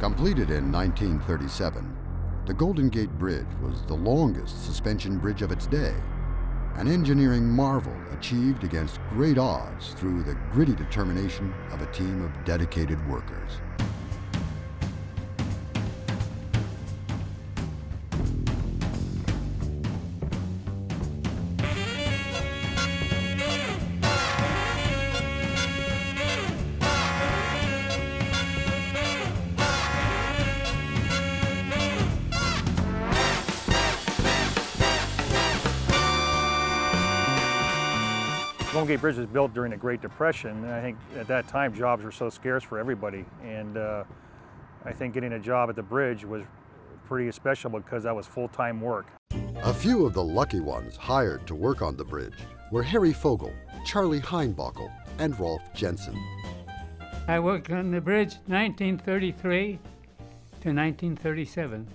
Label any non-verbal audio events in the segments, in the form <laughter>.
Completed in 1937, the Golden Gate Bridge was the longest suspension bridge of its day, an engineering marvel achieved against great odds through the gritty determination of a team of dedicated workers. Golden Gate Bridge was built during the Great Depression, and I think at that time jobs were so scarce for everybody. And uh, I think getting a job at the bridge was pretty special because that was full-time work. A few of the lucky ones hired to work on the bridge were Harry Fogel, Charlie Heinbockel, and Rolf Jensen. I worked on the bridge 1933 to 1937.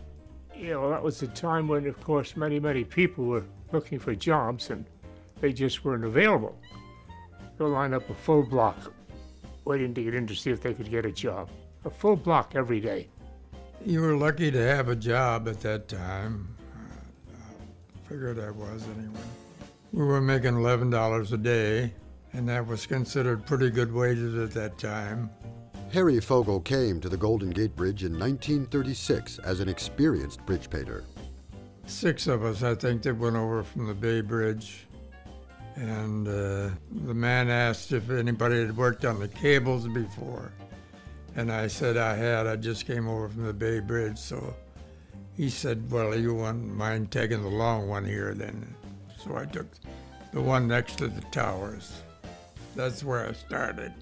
You know, that was a time when, of course, many, many people were looking for jobs and they just weren't available. They'll line up a full block waiting to get in to see if they could get a job. A full block every day. You were lucky to have a job at that time. I figured I was anyway. We were making $11 a day, and that was considered pretty good wages at that time. Harry Fogel came to the Golden Gate Bridge in 1936 as an experienced bridge painter. Six of us, I think, that went over from the Bay Bridge. And uh, the man asked if anybody had worked on the cables before. And I said I had. I just came over from the Bay Bridge. So he said, Well, you wouldn't mind taking the long one here then. So I took the one next to the towers. That's where I started.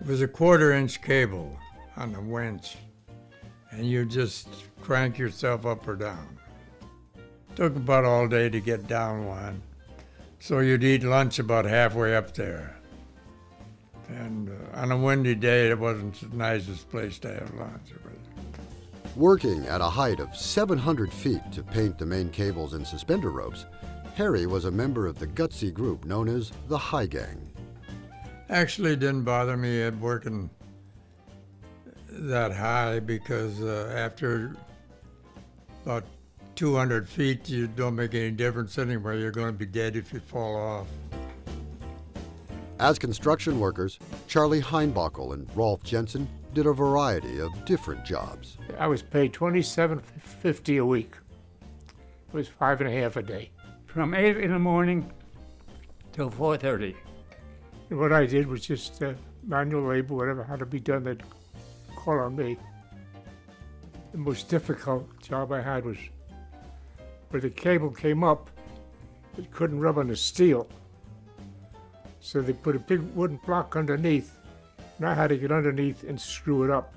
It was a quarter inch cable on a winch, and you just crank yourself up or down. Took about all day to get down one. So you'd eat lunch about halfway up there. And uh, on a windy day, it wasn't the nicest place to have lunch. Working at a height of 700 feet to paint the main cables and suspender ropes, Harry was a member of the gutsy group known as the High Gang. Actually, it didn't bother me at working that high because uh, after about 200 feet, you don't make any difference anyway. You're going to be dead if you fall off. As construction workers, Charlie Heinbockel and Rolf Jensen did a variety of different jobs. I was paid twenty-seven fifty a week. It was five and a half a day. From 8 in the morning till 4.30. And what I did was just uh, manual labor, whatever had to be done, they'd call on me. The most difficult job I had was where the cable came up, it couldn't rub on the steel. So they put a big wooden block underneath, and I had to get underneath and screw it up.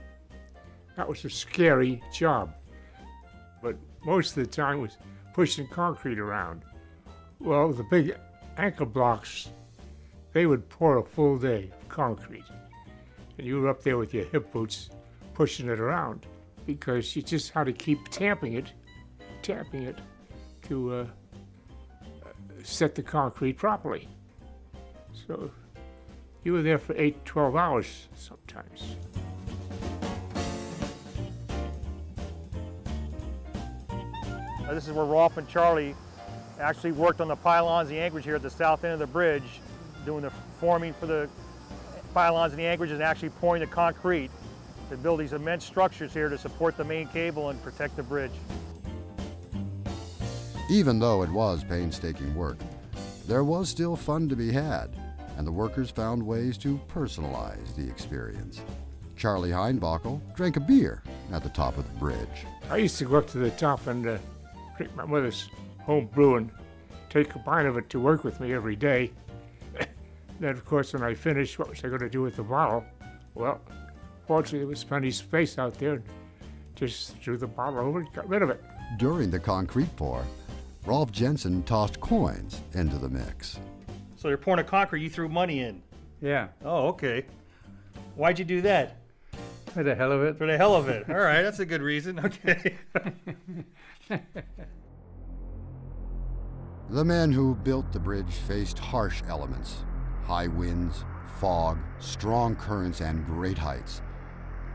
That was a scary job. But most of the time was pushing concrete around. Well, the big anchor blocks, they would pour a full day of concrete. And you were up there with your hip boots pushing it around because you just had to keep tamping it, tapping it to uh, set the concrete properly. So you were there for eight, 12 hours sometimes. Uh, This is where Rolf and Charlie actually worked on the pylons, the anchorage here at the south end of the bridge, doing the forming for the pylons and the anchorages and actually pouring the concrete to build these immense structures here to support the main cable and protect the bridge. Even though it was painstaking work, there was still fun to be had, and the workers found ways to personalize the experience. Charlie Heinbockel drank a beer at the top of the bridge. I used to go up to the top and uh, drink my mother's home brew and take a pint of it to work with me every day. <coughs> then, of course, when I finished, what was I going to do with the bottle? Well, fortunately, there was plenty of space out there. And just threw the bottle over and got rid of it. During the concrete pour, Rolf Jensen tossed coins into the mix. So you're pouring a concrete, you threw money in. Yeah, Oh, okay. Why'd you do that? for the hell of it. For the hell of it. All right, that's a good reason. <laughs> Okay. The men who built the bridge faced harsh elements high winds, fog, strong currents, and great heights.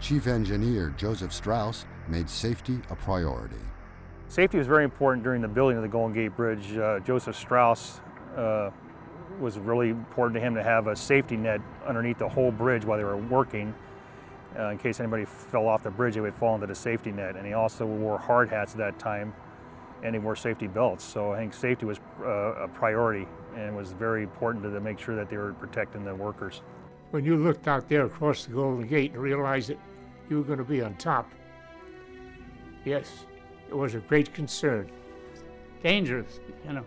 Chief Engineer Joseph Strauss made safety a priority. Safety was very important during the building of the Golden Gate Bridge. Uh, Joseph Strauss uh, was really important to him to have a safety net underneath the whole bridge while they were working. Uh, in case anybody fell off the bridge, they would fall into the safety net. And he also wore hard hats at that time, and he wore safety belts. So I think safety was uh, a priority and was very important to make sure that they were protecting the workers. When you looked out there across the Golden Gate and realized that you were going to be on top, yes, it was a great concern. Dangerous, you know.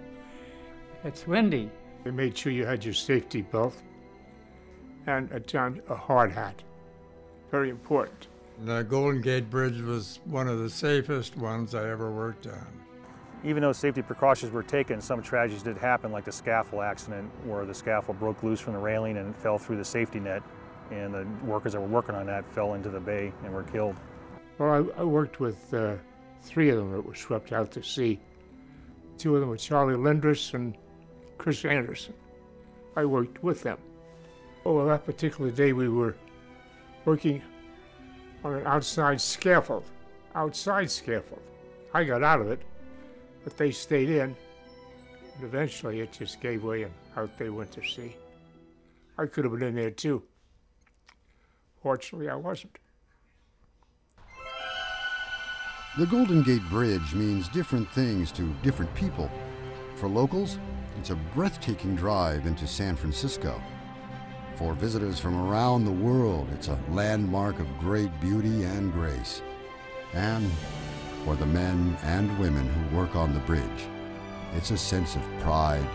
It's windy. They made sure you had your safety belt and at times a hard hat. Very important. The Golden Gate Bridge was one of the safest ones I ever worked on. Even though safety precautions were taken, some tragedies did happen, like the scaffold accident where the scaffold broke loose from the railing and fell through the safety net, and the workers that were working on that fell into the bay and were killed. Well, I, I worked with uh, three of them that were swept out to sea. Two of them were Charlie Lindros and Chris Anderson. I worked with them. Oh, well, that particular day we were working on an outside scaffold. Outside scaffold. I got out of it, but they stayed in, and eventually it just gave way and out they went to sea. I could have been in there too. Fortunately, I wasn't. The Golden Gate Bridge means different things to different people. For locals, it's a breathtaking drive into San Francisco. For visitors from around the world, it's a landmark of great beauty and grace. And for the men and women who work on the bridge, it's a sense of pride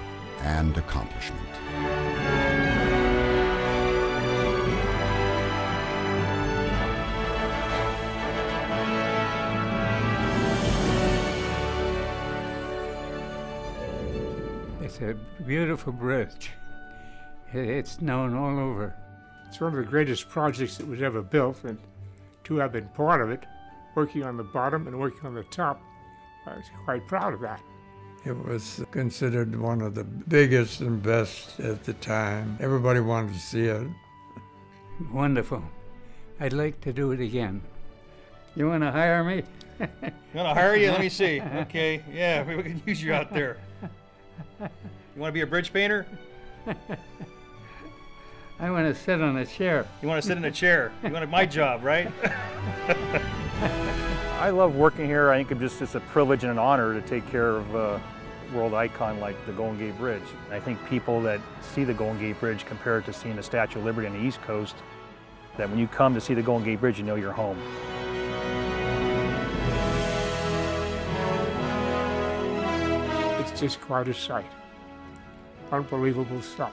and accomplishment. It's a beautiful bridge. It's known all over. It's one of the greatest projects that was ever built, and to have been part of it, working on the bottom and working on the top, I was quite proud of that. It was considered one of the biggest and best at the time. Everybody wanted to see it. Wonderful. I'd like to do it again. You want to hire me? You want to hire you? Let me see. <laughs> Okay, yeah, we can use you out there. You want to be a bridge painter? <laughs> I want to sit on a chair. You want to sit in a chair? You want my job, right? <laughs> I love working here. I think it just it's a privilege and an honor to take care of a world icon like the Golden Gate Bridge. I think people that see the Golden Gate Bridge compare it to seeing the Statue of Liberty on the East Coast, that when you come to see the Golden Gate Bridge, you know you're home. Just quite a sight. Unbelievable sight.